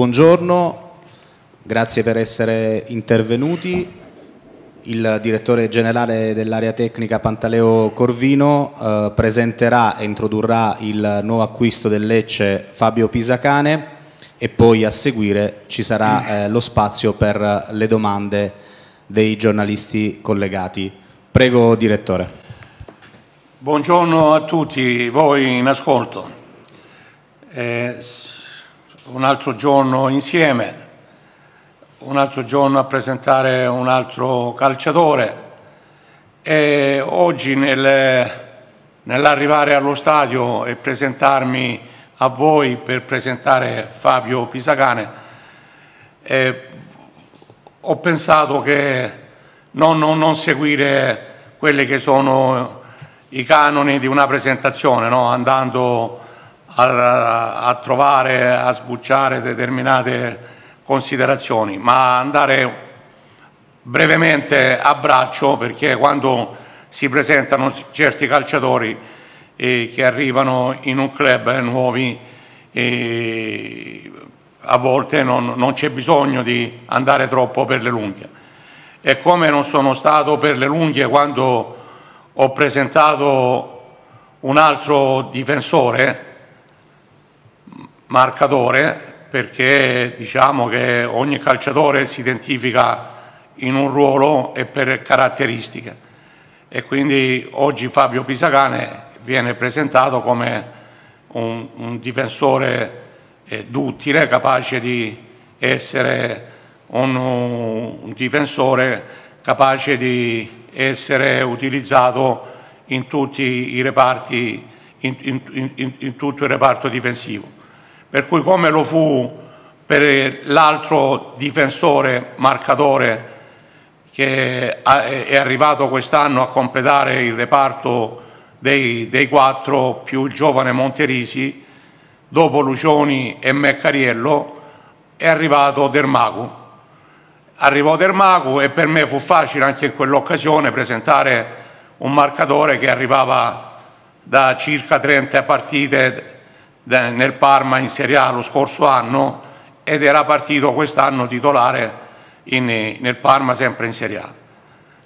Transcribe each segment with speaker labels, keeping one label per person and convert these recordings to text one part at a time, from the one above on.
Speaker 1: buongiorno, grazie per essere intervenuti. Il direttore generale dell'area tecnica Pantaleo Corvino eh, presenterà e introdurrà il nuovo acquisto del Lecce Fabio Pisacane e poi a seguire ci sarà eh, lo spazio per le domande dei giornalisti collegati. Prego direttore.
Speaker 2: Buongiorno a tutti voi in ascolto. Eh, un altro giorno insieme, un altro giorno a presentare un altro calciatore e oggi nel, nell'arrivare allo stadio e presentarmi a voi per presentare Fabio Pisacane eh, ho pensato che non, non, non seguire quelli che sono i canoni di una presentazione, no? andando a, a, trovare, a sbucciare determinate considerazioni, ma andare brevemente a braccio perché quando si presentano certi calciatori eh, che arrivano in un club eh, nuovi eh, a volte non, non c'è bisogno di andare troppo per le lunghe. E come non sono stato per le lunghe quando ho presentato un altro difensore, marcatore, perché diciamo che ogni calciatore si identifica in un ruolo e per caratteristiche e quindi oggi Fabio Pisacane viene presentato come un, un difensore eh, duttile, capace di essere un, un difensore capace di essere utilizzato in tutti i reparti, in, in, in, in tutto il reparto difensivo. Per cui come lo fu per l'altro difensore marcatore che è arrivato quest'anno a completare il reparto dei, dei, quattro più giovane Monterisi, dopo Lucioni e Meccariello, è arrivato Dermagu. Arrivò Dermagu e per me fu facile anche in quell'occasione presentare un marcatore che arrivava da circa 30 partite nel Parma in Serie A lo scorso anno ed era partito quest'anno titolare in, nel Parma sempre in Serie A.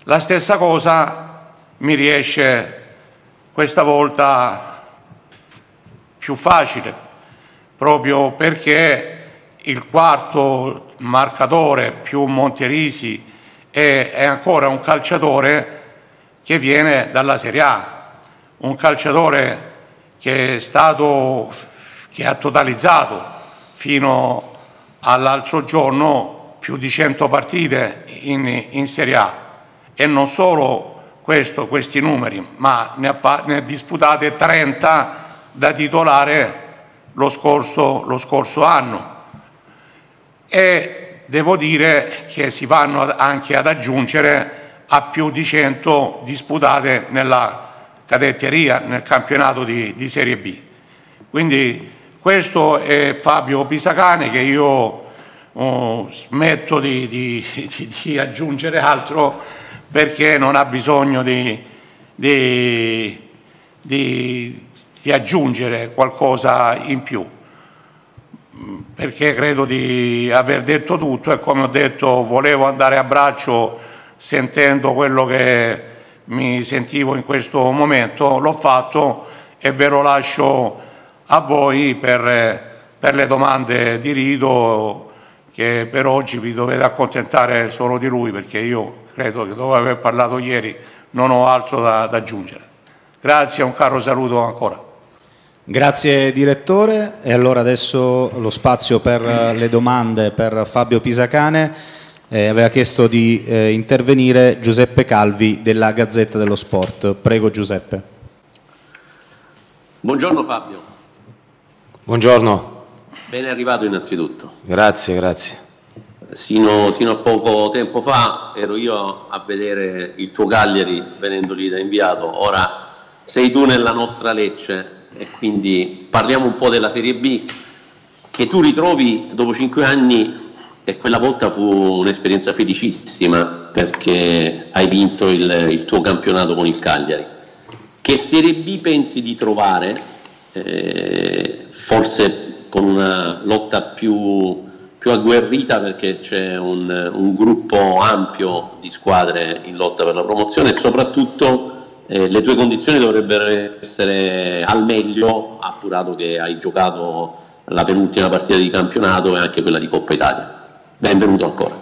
Speaker 2: La stessa cosa mi riesce questa volta più facile, proprio perché il quarto marcatore più Monterisi è, è ancora un calciatore che viene dalla Serie A, un calciatore che è stato, che ha totalizzato fino all'altro giorno più di 100 partite in, in, Serie A e non solo questo, questi numeri, ma ne ha, ne ha disputate 30 da titolare lo scorso, lo scorso anno e devo dire che si vanno anche ad aggiungere a più di 100 disputate nella cadetteria, nel campionato di, di Serie B. Quindi questo è Fabio Pisacane che io oh, smetto di, di, di, aggiungere altro perché non ha bisogno di, di aggiungere qualcosa in più. Perché credo di aver detto tutto e come ho detto volevo andare a braccio sentendo quello che mi sentivo in questo momento, l'ho fatto e ve lo lascio a voi per, per le domande di Rito che per oggi vi dovete accontentare solo di lui perché io credo che dopo aver parlato ieri non ho altro da, da aggiungere. Grazie e un caro saluto ancora.
Speaker 1: Grazie direttore e allora adesso lo spazio per le domande per Fabio Pisacane. Eh, aveva chiesto di eh, intervenire Giuseppe Calvi della Gazzetta dello Sport. Prego Giuseppe.
Speaker 3: Buongiorno Fabio.
Speaker 4: Buongiorno.
Speaker 3: Ben arrivato innanzitutto.
Speaker 4: Grazie, grazie.
Speaker 3: Sino, sino, a poco tempo fa ero io a vedere il tuo Cagliari venendo lì da inviato, ora sei tu nella nostra Lecce e quindi parliamo un po' della Serie B che tu ritrovi dopo cinque anni e quella volta fu un'esperienza felicissima perché hai vinto il, il, tuo campionato con il Cagliari. Che Serie B pensi di trovare? Eh, forse con una lotta più più agguerrita perché c'è un, un, gruppo ampio di squadre in lotta per la promozione e soprattutto eh, le tue condizioni dovrebbero essere al meglio, appurato che hai giocato la penultima partita di campionato e anche quella di Coppa Italia. Benvenuto ancora.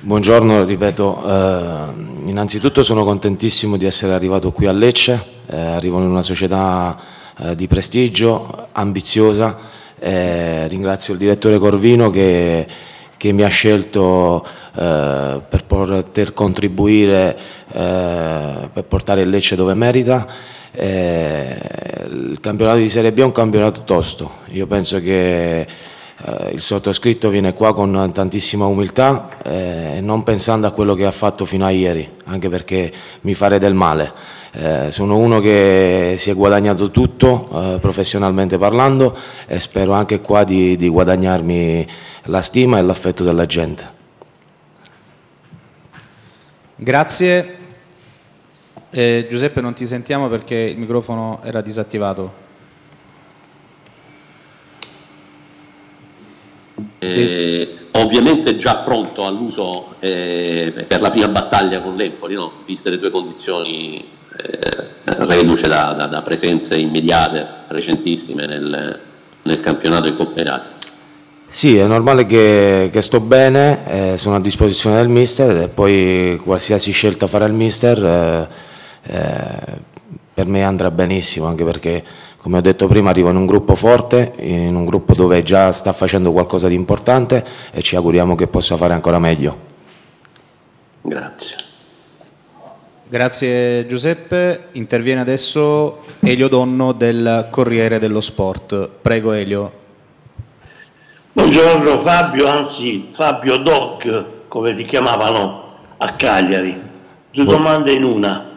Speaker 4: Buongiorno, ripeto, eh, innanzitutto sono contentissimo di essere arrivato qui a Lecce, eh, arrivo in una società eh, di prestigio, ambiziosa, ringrazio il direttore Corvino che, che mi ha scelto eh, per poter contribuire, eh, per portare il Lecce dove merita. Eh, il campionato di Serie B è un campionato tosto, io penso che eh, il sottoscritto viene qua con tantissima umiltà eh, e non pensando a quello che ha fatto fino a ieri, anche perché mi fare del male. Eh, sono uno che si è guadagnato tutto eh, professionalmente parlando e spero anche qua di, di guadagnarmi la stima e l'affetto della gente.
Speaker 1: Grazie. Eh, Giuseppe non ti sentiamo perché il microfono era disattivato.
Speaker 3: Eh, ovviamente già pronto all'uso eh, per la prima battaglia con l'Empoli, no? viste le tue condizioni reduce da, da, da, presenze immediate, recentissime nel, nel campionato di Coppa.
Speaker 4: Sì, è normale che, che sto bene, eh, sono a disposizione del mister e poi qualsiasi scelta farà il mister eh, eh, per me andrà benissimo, anche perché come ho detto prima arrivo in un gruppo forte, in un gruppo dove già sta facendo qualcosa di importante e ci auguriamo che possa fare ancora meglio.
Speaker 3: Grazie.
Speaker 1: Grazie Giuseppe, interviene adesso Elio Donno del Corriere dello Sport. Prego Elio.
Speaker 5: Buongiorno Fabio, anzi Fabio Dog, come ti chiamavano a Cagliari. Due domande in una.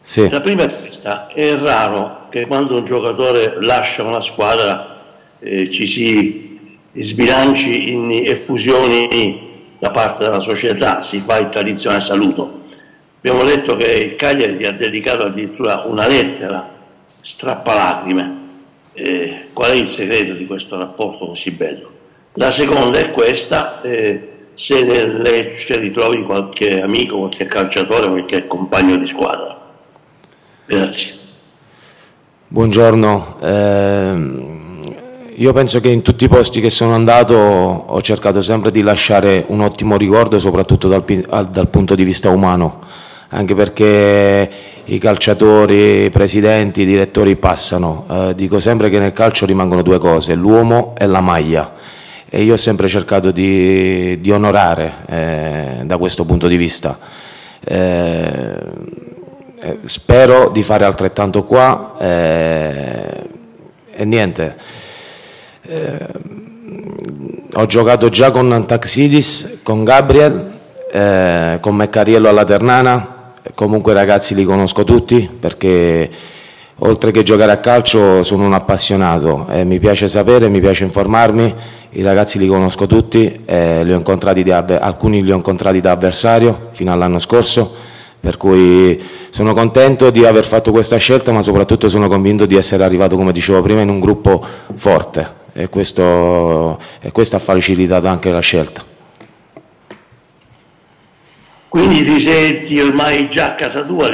Speaker 5: Sì. La prima è questa, è raro che quando un giocatore lascia una squadra eh, ci si sbilanci in effusioni da parte della società, si fa il tradizionale saluto. Abbiamo letto che il Cagliari ti ha dedicato addirittura una lettera strappalacrime. Eh, qual è il segreto di questo rapporto così bello? La seconda è questa, eh, se nel Lecce ritrovi qualche amico, qualche calciatore, qualche compagno di squadra. Grazie.
Speaker 4: Buongiorno, eh, io penso che in tutti i posti che sono andato ho cercato sempre di lasciare un ottimo ricordo soprattutto dal, dal punto di vista umano, anche perché i calciatori, i presidenti, i direttori passano, eh, dico sempre che nel calcio rimangono due cose, l'uomo e la maglia e io ho sempre cercato di, di onorare eh, da questo punto di vista. Eh, eh, spero di fare altrettanto qua eh, e niente. Eh, ho giocato già con Taxidis, con Gabriel, con Meccariello alla Ternana, comunque i ragazzi li conosco tutti perché oltre che giocare a calcio sono un appassionato. E mi piace sapere, mi piace informarmi, i ragazzi li conosco tutti, eh, li alcuni li ho incontrati da avversario fino all'anno scorso per cui sono contento di aver fatto questa scelta ma soprattutto sono convinto di essere arrivato come dicevo prima in un gruppo forte. E, questo, e questo ha facilitato anche la scelta.
Speaker 5: Quindi ti senti ormai già a casa tua,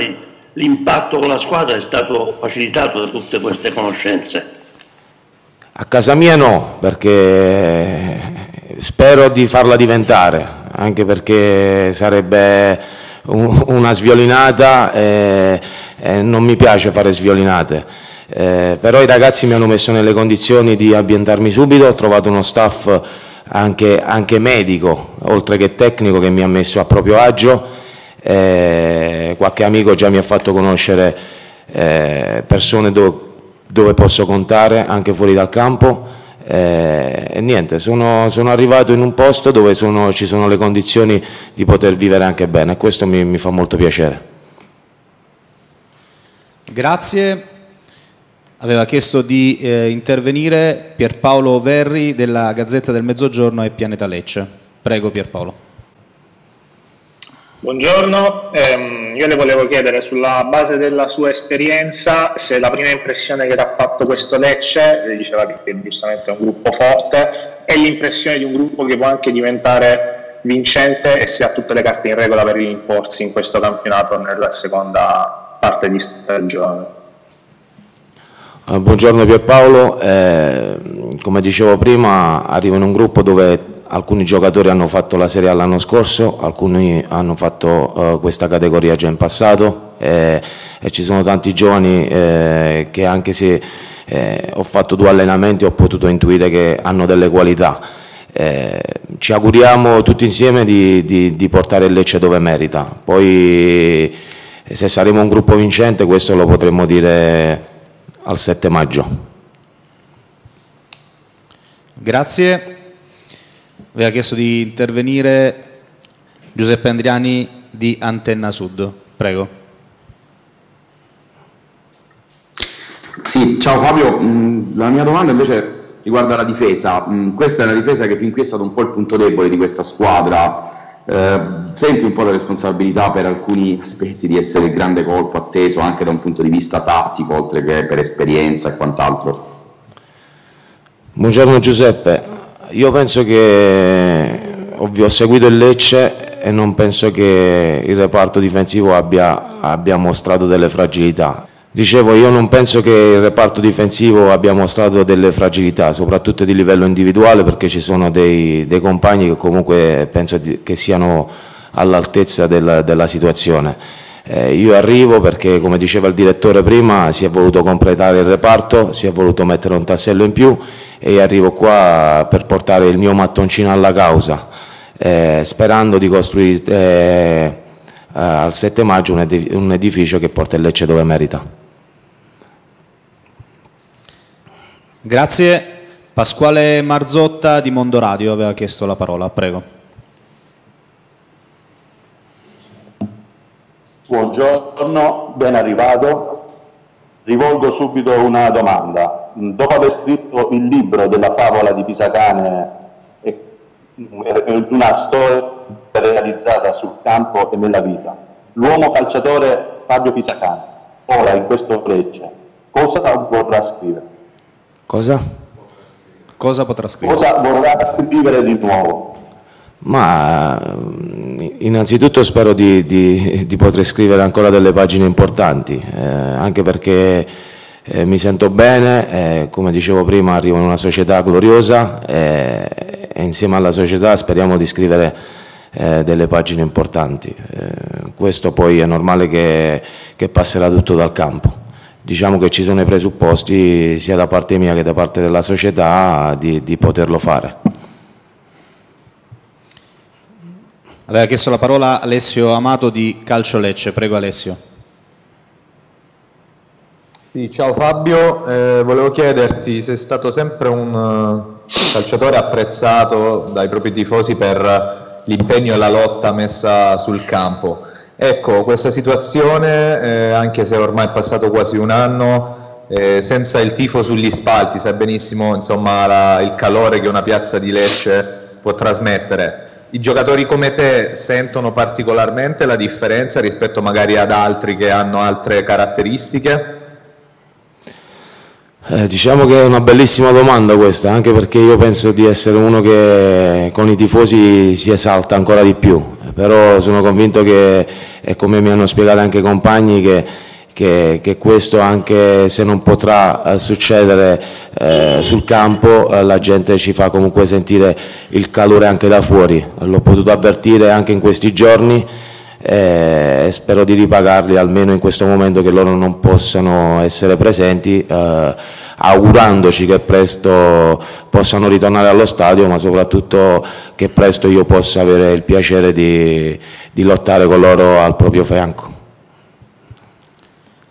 Speaker 5: l'impatto con la squadra è stato facilitato da tutte queste conoscenze?
Speaker 4: A casa mia no, perché spero di farla diventare, anche perché sarebbe una sviolinata e, non mi piace fare sviolinate. Eh, però i ragazzi mi hanno messo nelle condizioni di ambientarmi subito, ho trovato uno staff anche, anche medico, oltre che tecnico, che mi ha messo a proprio agio, eh, qualche amico già mi ha fatto conoscere eh, persone do, dove posso contare anche fuori dal campo eh, e niente, sono, sono, arrivato in un posto dove sono, ci sono le condizioni di poter vivere anche bene e questo mi, mi fa molto piacere.
Speaker 1: Grazie. Aveva chiesto di eh, intervenire Pierpaolo Verri della Gazzetta del Mezzogiorno e Pianeta Lecce. Prego Pierpaolo.
Speaker 6: Buongiorno, ehm, io le volevo chiedere sulla base della sua esperienza se la prima impressione che ha fatto questo Lecce, lei diceva che giustamente è un gruppo forte, è l'impressione di un gruppo che può anche diventare vincente e se ha tutte le carte in regola per imporsi in questo campionato nella seconda parte di stagione.
Speaker 4: Uh, buongiorno Pierpaolo, eh, come dicevo prima arrivo in un gruppo dove alcuni giocatori hanno fatto la Serie A l'anno scorso, alcuni hanno fatto uh, questa categoria già in passato eh, e ci sono tanti giovani eh, che anche se eh, ho fatto due allenamenti ho potuto intuire che hanno delle qualità. Eh, ci auguriamo tutti insieme di, di, di, portare il Lecce dove merita, poi se saremo un gruppo vincente questo lo potremmo dire al 7 maggio.
Speaker 1: Grazie. Aveva chiesto di intervenire Giuseppe Andriani di Antenna Sud. Prego.
Speaker 7: Sì, ciao Fabio, mm, la mia domanda invece riguarda la difesa. Mm, questa è una difesa che fin qui è stato un po' il punto debole di questa squadra. Eh, senti un po' la responsabilità per alcuni aspetti di essere il grande colpo atteso anche da un punto di vista tattico, oltre che per esperienza e quant'altro?
Speaker 4: Buongiorno Giuseppe, io penso che ovvio, ho seguito il Lecce e non penso che il reparto difensivo abbia, abbia mostrato delle fragilità. Dicevo, io non penso che il reparto difensivo abbia mostrato delle fragilità, soprattutto di livello individuale, perché ci sono dei, dei compagni che comunque penso che siano all'altezza del, della situazione. Eh, io arrivo perché, come diceva il direttore prima, si è voluto completare il reparto, si è voluto mettere un tassello in più e arrivo qua per portare il mio mattoncino alla causa, eh, sperando di costruire eh, al 7 maggio un edificio che porta il Lecce dove merita.
Speaker 1: Grazie. Pasquale Marzotta di Mondoradio aveva chiesto la parola, prego.
Speaker 8: Buongiorno, ben arrivato. Rivolgo subito una domanda dopo aver scritto il libro della favola di Pisacane, è una storia realizzata sul campo e nella vita. L'uomo calciatore Fabio Pisacane, ora in questo legge, cosa vorrà scrivere?
Speaker 1: Cosa? Cosa potrà scrivere?
Speaker 8: Cosa vorrà scrivere di nuovo?
Speaker 4: Ma innanzitutto spero di, di, di poter scrivere ancora delle pagine importanti, eh, anche perché eh, mi sento bene, eh, come dicevo prima arrivo in una società gloriosa eh, e insieme alla società speriamo di scrivere eh, delle pagine importanti. Eh, questo poi è normale che, che, passerà tutto dal campo. Diciamo che ci sono i presupposti sia da parte mia che da parte della società di, di poterlo fare.
Speaker 1: Aveva chiesto la parola Alessio Amato di Calcio Lecce, prego Alessio.
Speaker 9: Sì, ciao Fabio, eh, volevo chiederti se è stato sempre un uh, calciatore apprezzato dai propri tifosi per l'impegno e la lotta messa sul campo. Ecco, questa situazione, eh, anche se ormai è passato quasi un anno, eh, senza il tifo sugli spalti, sai benissimo insomma, la, il calore che una piazza di Lecce può trasmettere. I giocatori come te sentono particolarmente la differenza rispetto magari ad altri che hanno altre caratteristiche?
Speaker 4: Eh, diciamo che è una bellissima domanda questa, anche perché io penso di essere uno che con i tifosi si esalta ancora di più, però sono convinto che, e come mi hanno spiegato anche i compagni, che, che, che questo anche se non potrà eh, succedere eh, sul campo, eh, la gente ci fa comunque sentire il calore anche da fuori, l'ho potuto avvertire anche in questi giorni e spero di ripagarli almeno in questo momento che loro non possano essere presenti eh, augurandoci che presto possano ritornare allo stadio ma soprattutto che presto io possa avere il piacere di, di lottare con loro al proprio fianco.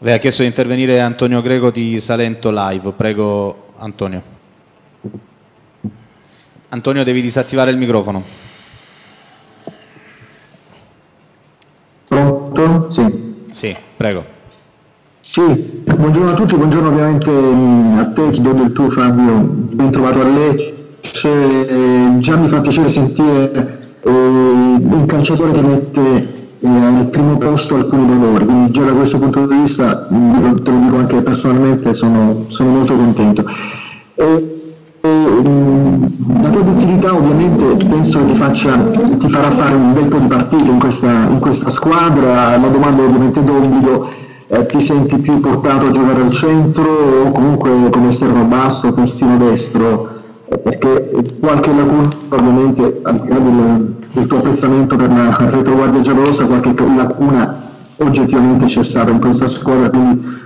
Speaker 1: Aveva chiesto di intervenire Antonio Greco di Salento Live, prego Antonio. Antonio devi disattivare il microfono.
Speaker 10: Pronto? Sì.
Speaker 1: Sì, prego.
Speaker 10: Sì, buongiorno a tutti, buongiorno ovviamente mm, a te, chi do del tuo Fabio, ben trovato a Lecce. Già mi fa piacere sentire eh, un calciatore che mette e al primo posto alcuni valori, quindi già da questo punto di vista, te lo dico anche personalmente, sono, sono molto contento. E, la duttilità ovviamente penso che ti, faccia, ti, farà fare un bel po' di partite in questa, in questa squadra, la domanda ovviamente d'obbligo, eh, ti senti più portato a giocare al centro o comunque come esterno basso, terzino destro? Eh, perché qualche lacuna ovviamente al di là del, del tuo apprezzamento per la retroguardia giallorossa, qualche lacuna oggettivamente c'è stata in questa squadra, quindi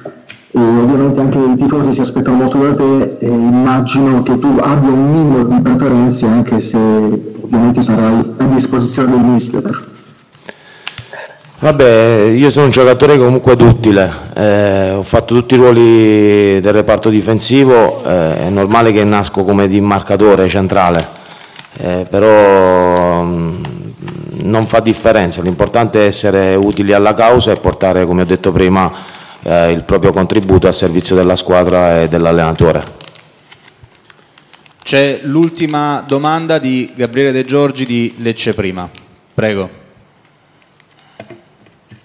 Speaker 10: e ovviamente anche i tifosi si aspettano molto da te e immagino che tu abbia un minimo di preferenze anche se ovviamente sarai a disposizione del mister.
Speaker 4: Vabbè, io sono un giocatore comunque duttile, eh, ho fatto tutti i ruoli del reparto difensivo, eh, è normale che nasco come di marcatore centrale, eh, però mh, mm, non fa differenza, l'importante è essere utili alla causa e portare, come ho detto prima, eh, il proprio contributo a servizio della squadra e dell'allenatore.
Speaker 1: C'è l'ultima domanda di Gabriele De Giorgi di Lecce Prima. Prego.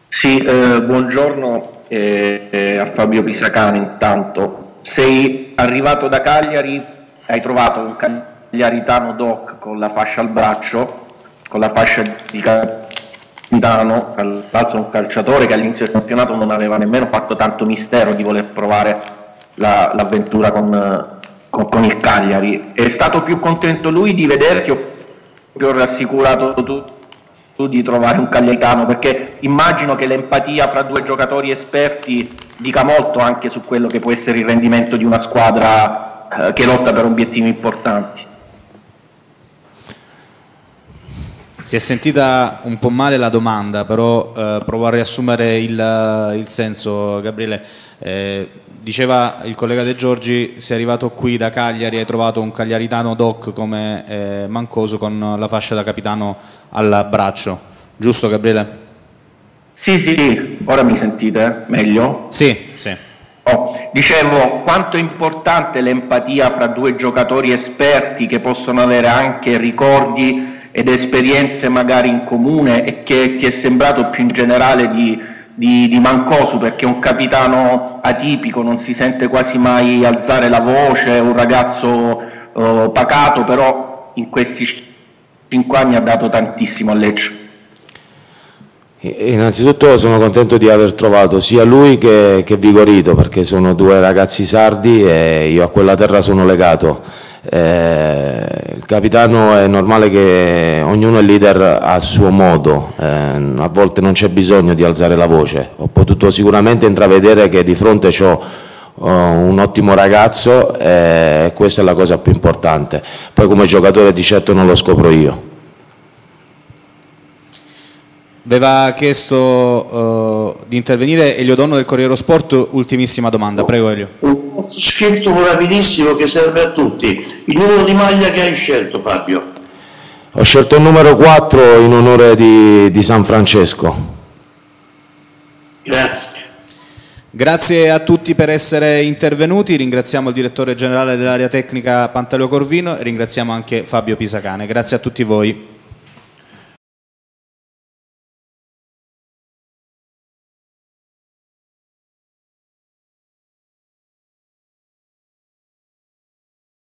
Speaker 11: Sì, eh, buongiorno eh, eh, a Fabio Pisacane intanto. Sei arrivato da Cagliari, hai trovato un cagliaritano doc con la fascia al braccio, con la fascia di Tra l'altro un calciatore che all'inizio del campionato non aveva nemmeno fatto tanto mistero di voler provare la, l'avventura con, con, con, il Cagliari. È stato più contento lui di vederti o ho rassicurato tu, tu di trovare un cagliaritano? Perché immagino che l'empatia fra due giocatori esperti dica molto anche su quello che può essere il rendimento di una squadra eh, che lotta per obiettivi importanti.
Speaker 1: Si è sentita un po' male la domanda, però eh, provo a riassumere il, il senso, Gabriele. Eh, diceva il collega De Giorgi, sei arrivato qui da Cagliari, hai trovato un cagliaritano doc come eh, Mancoso con la fascia da capitano al braccio, giusto Gabriele?
Speaker 11: Sì, sì, ora mi sentite meglio?
Speaker 1: Sì, sì.
Speaker 11: Oh, dicevo, quanto è importante l'empatia fra due giocatori esperti che possono avere anche ricordi ed esperienze magari in comune e che ti è sembrato più in generale di, di, di Mancosu perché è un capitano atipico, non si sente quasi mai alzare la voce, è un ragazzo uh, pacato, però in questi cinque anni ha dato tantissimo a Lecce.
Speaker 4: Innanzitutto sono contento di aver trovato sia lui che, che Vigorito perché sono due ragazzi sardi e io a quella terra sono legato eh, il capitano è normale che ognuno è leader a suo modo, eh, a volte non c'è bisogno di alzare la voce. Ho potuto sicuramente intravedere che di fronte ho uh, un ottimo ragazzo e questa è la cosa più importante. Poi come giocatore di certo non lo scopro io.
Speaker 1: Aveva chiesto uh, di intervenire Elio Donno del Corriere Sport, ultimissima domanda, prego Elio.
Speaker 5: Scritto rapidissimo che serve a tutti. Il numero di maglia che hai scelto Fabio?
Speaker 4: Ho scelto il numero 4 in onore di, di San Francesco.
Speaker 5: Grazie.
Speaker 1: Grazie a tutti per essere intervenuti, ringraziamo il direttore generale dell'area tecnica Pantaleo Corvino e ringraziamo anche Fabio Pisacane. Grazie a tutti voi.